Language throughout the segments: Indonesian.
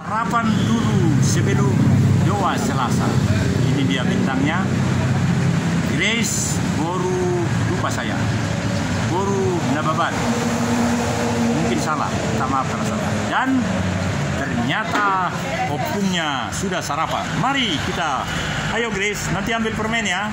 Harapan dulu sebelum doa Selasa. Ini dia bintangnya. Grace baru lupa saya. Baru Nababan. Mungkin salah, minta maaf kalau salah. Dan ternyata opungnya sudah sarapan. Mari kita, ayo Grace, nanti ambil permen ya.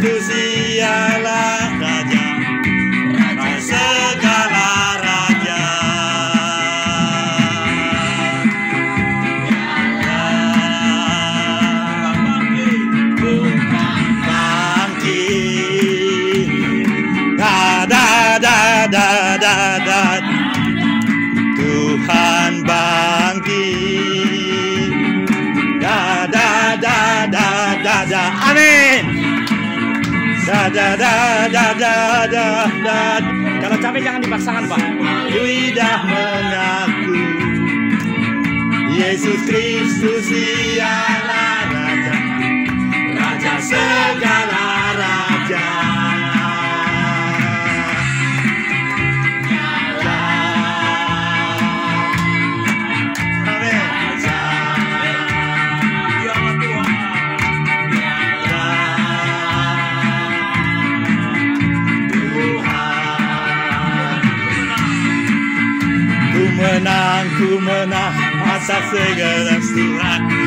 Kristus ialah Raja. Raja segala Raja. Bangkit. Da da da da da da Da da da da da da da. Kalau capek jangan dipaksakan Pak. Lidah mengaku Yesus Kristus ialah Raja. Raja segala Raja kumana, a sa segera stular.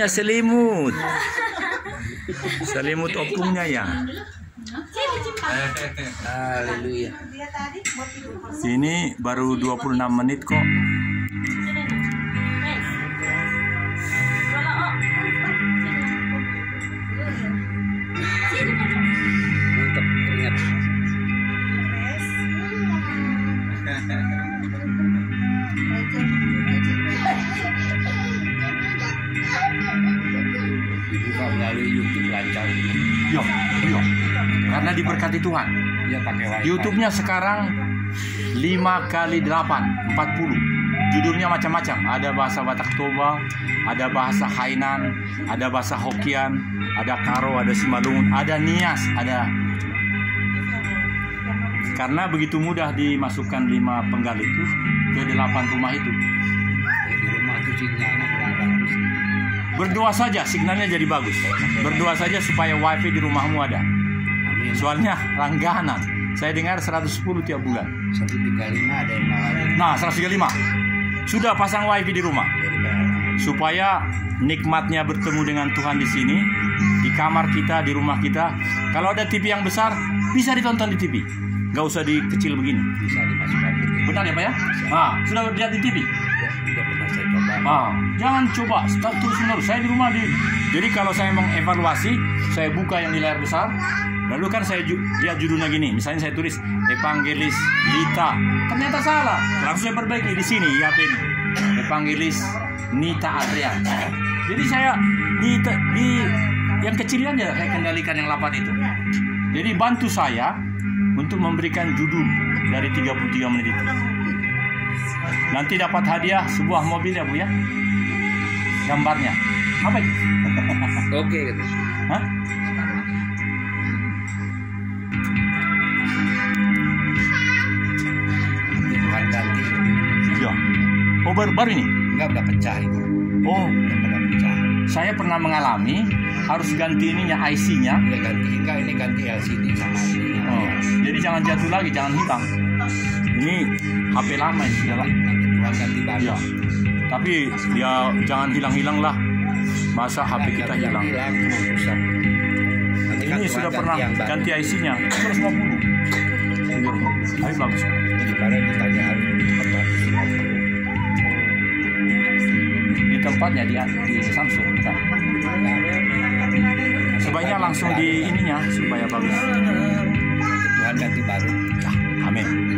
Punya selimut? Selimut opungnya ya. Haleluya. Ini baru 26 menit kok. Diberkati Tuhan. Ya pakai wifi. YouTube-nya sekarang 5 kali 8, 40. Judulnya macam-macam. Ada bahasa Batak Toba, ada bahasa Hainan, ada bahasa Hokian, ada Karo, ada Simalungun, ada Nias, ada karena begitu mudah dimasukkan lima penggal itu ke delapan rumah itu. Berdoa saja signalnya jadi bagus. Berdoa saja supaya wifi di rumahmu ada. Amin. Soalnya langganan. Saya dengar 110 tiap bulan. 135 ada yang nawarin Nah, 135. Sudah pasang wifi di rumah. supaya nikmatnya bertemu dengan Tuhan di sini di kamar kita di rumah kita kalau ada TV yang besar bisa ditonton di TV nggak usah di kecil begini Bisa dimasukkan ke TV. benar ya pak ya ah sudah lihat di TV Ya, sudah pernah saya coba. ah jangan coba terus menerus saya di rumah di jadi kalau saya mengevaluasi saya buka yang di layar besar lalu kan saya ju- lihat judulnya gini. Misalnya saya tulis Evangelis Lita ternyata salah. Langsung saya perbaiki di sini ya ini. Evangelis Nita Adrian. Jadi saya di, di yang kecil aja saya kendalikan yang 8 itu. Jadi bantu saya untuk memberikan judul dari 33 menit itu. Nanti dapat hadiah sebuah mobil ya bu ya? Gambarnya. Apa itu? Oke gitu. Hah? Oh baru baru ini. Enggak udah pecah itu. Oh, Udah pada pecah. saya pernah mengalami harus ganti ininya IC-nya. Ya ganti enggak ini ganti LCD sama ini. Oh, jadi jangan jatuh lagi, jangan hilang. Ini HP lama ini sudah lah. Tuhan ganti baru. Ya. Tapi ya jangan hilang-hilang lah. Masa HP Nah, kita yang hilang. hilang Ini sudah pernah ganti IC-nya 150. 150. Tapi bagus. Daripada ditanya harus Di tempatnya di, di Samsung kan. Sebaiknya langsung di ininya supaya bagus. Tuhan ganti baru. Ya, amin.